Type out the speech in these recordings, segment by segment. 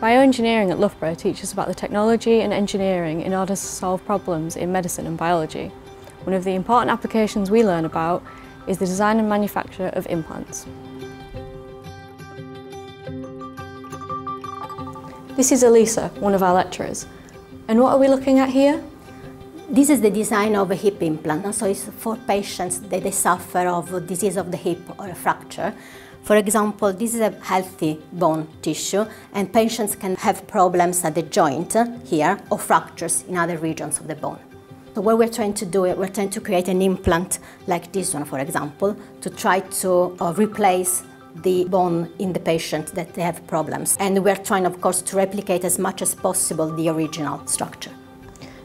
Bioengineering at Loughborough teaches about the technology and engineering in order to solve problems in medicine and biology. One of the important applications we learn about is the design and manufacture of implants. This is Elisa, one of our lecturers. And what are we looking at here? This is the design of a hip implant. So it's for patients that they suffer of disease of the hip or a fracture. For example, this is a healthy bone tissue and patients can have problems at the joint here or fractures in other regions of the bone. So what we're trying to do, is we're trying to create an implant like this one, for example, to try to uh, replace the bone in the patient that they have problems. And we're trying, of course, to replicate as much as possible the original structure.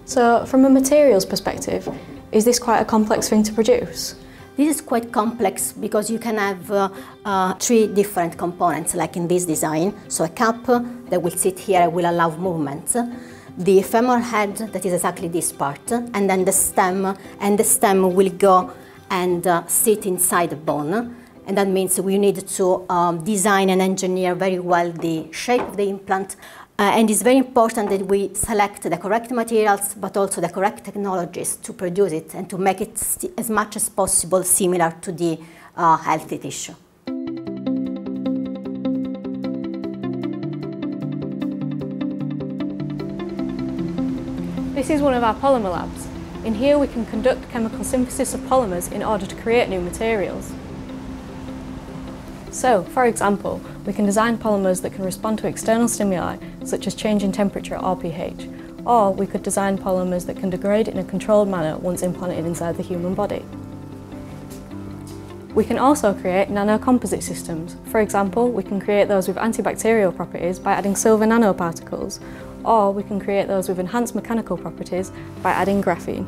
So from a materials perspective, is this quite a complex thing to produce? This is quite complex because you can have uh, uh, three different components like in this design. So a cap that will sit here will allow movement. The femoral head that is exactly this part and then the stem and the stem will go and uh, sit inside the bone and that means we need to um, design and engineer very well the shape of the implant uh, and it's very important that we select the correct materials, but also the correct technologies to produce it and to make it as much as possible similar to the uh, healthy tissue. This is one of our polymer labs. In here we can conduct chemical synthesis of polymers in order to create new materials. So, for example, we can design polymers that can respond to external stimuli, such as change in temperature or pH, or we could design polymers that can degrade in a controlled manner once implanted inside the human body. We can also create nanocomposite systems. For example, we can create those with antibacterial properties by adding silver nanoparticles, or we can create those with enhanced mechanical properties by adding graphene.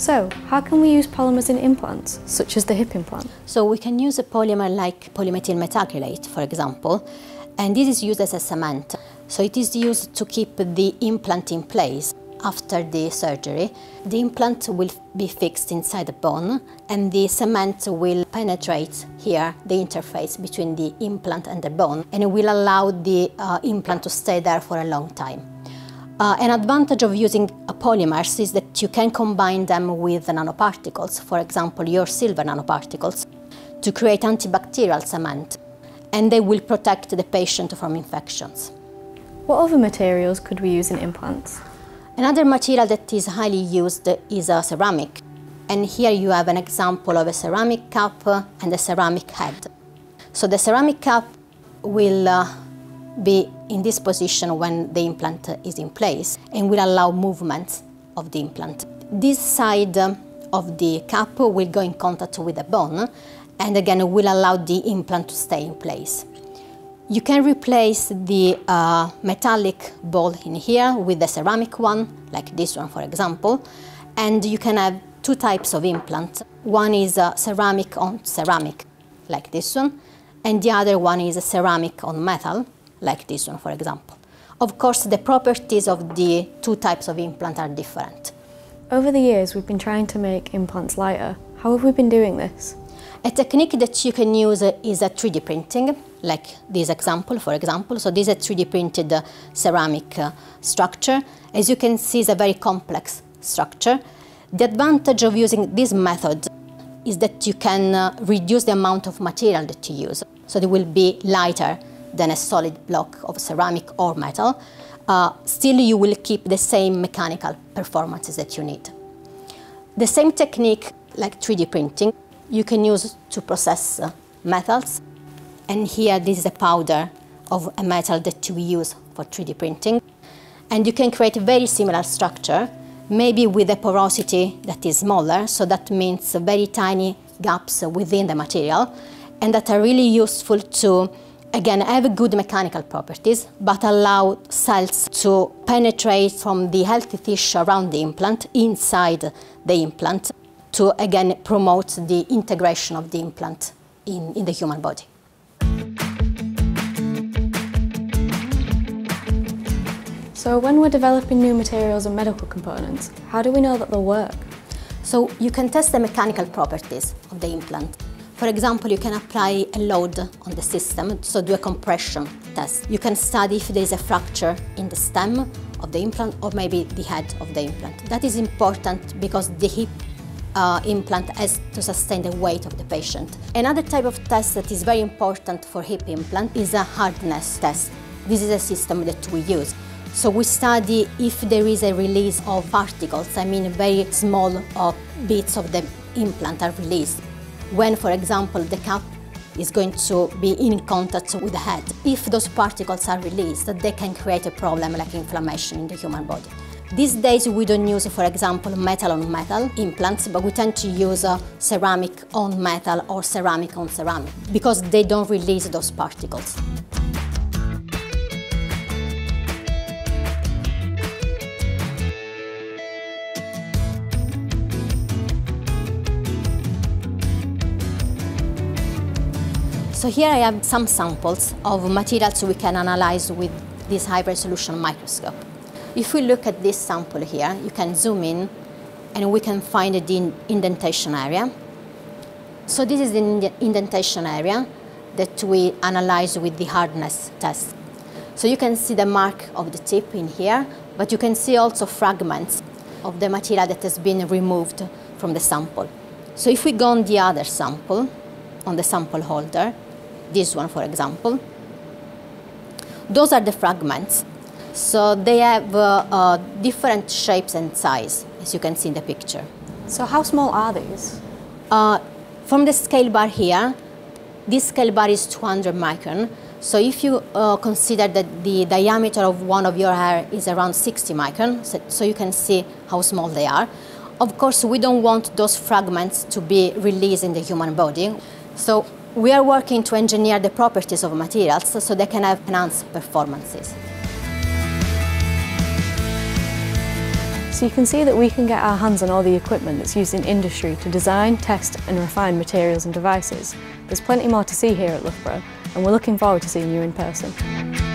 So, how can we use polymers in implants, such as the hip implant? So we can use a polymer like polymethyl methacrylate, for example, and this is used as a cement. So it is used to keep the implant in place. After the surgery, the implant will be fixed inside the bone and the cement will penetrate here the interface between the implant and the bone and it will allow the uh, implant to stay there for a long time. Uh, an advantage of using polymers is that you can combine them with nanoparticles, for example your silver nanoparticles, to create antibacterial cement, and they will protect the patient from infections. What other materials could we use in implants? Another material that is highly used is a ceramic. And here you have an example of a ceramic cup and a ceramic head. So the ceramic cup will uh, be in this position when the implant is in place and will allow movement of the implant. This side of the cap will go in contact with the bone and again will allow the implant to stay in place. You can replace the uh, metallic ball in here with the ceramic one, like this one for example, and you can have two types of implant. One is a ceramic on ceramic, like this one, and the other one is ceramic on metal, like this one, for example. Of course, the properties of the two types of implant are different. Over the years, we've been trying to make implants lighter. How have we been doing this? A technique that you can use is a 3D printing, like this example, for example. So this is a 3D printed uh, ceramic uh, structure. As you can see, it's a very complex structure. The advantage of using this method is that you can uh, reduce the amount of material that you use. So it will be lighter than a solid block of ceramic or metal, uh, still you will keep the same mechanical performances that you need. The same technique, like 3D printing, you can use to process uh, metals. And here, this is a powder of a metal that we use for 3D printing. And you can create a very similar structure, maybe with a porosity that is smaller, so that means very tiny gaps within the material, and that are really useful to again have good mechanical properties but allow cells to penetrate from the healthy tissue around the implant inside the implant to again promote the integration of the implant in, in the human body. So when we're developing new materials and medical components, how do we know that they'll work? So you can test the mechanical properties of the implant For example, you can apply a load on the system, so do a compression test. You can study if there is a fracture in the stem of the implant or maybe the head of the implant. That is important because the hip uh, implant has to sustain the weight of the patient. Another type of test that is very important for hip implant is a hardness test. This is a system that we use. So we study if there is a release of particles, I mean very small uh, bits of the implant are released. When, for example, the cap is going to be in contact with the head. If those particles are released, they can create a problem like inflammation in the human body. These days we don't use, for example, metal on metal implants, but we tend to use uh, ceramic on metal or ceramic on ceramic because they don't release those particles. So here I have some samples of materials we can analyze with this high resolution microscope. If we look at this sample here, you can zoom in and we can find the indentation area. So this is the indentation area that we analyze with the hardness test. So you can see the mark of the tip in here, but you can see also fragments of the material that has been removed from the sample. So if we go on the other sample, on the sample holder, this one for example. Those are the fragments. So they have uh, uh, different shapes and size, as you can see in the picture. So how small are these? Uh, from the scale bar here, this scale bar is 200 micron. So if you uh, consider that the diameter of one of your hair is around 60 micron, so, so you can see how small they are. Of course, we don't want those fragments to be released in the human body. So we are working to engineer the properties of materials so they can have enhanced performances. So you can see that we can get our hands on all the equipment that's used in industry to design, test and refine materials and devices. There's plenty more to see here at Loughborough and we're looking forward to seeing you in person.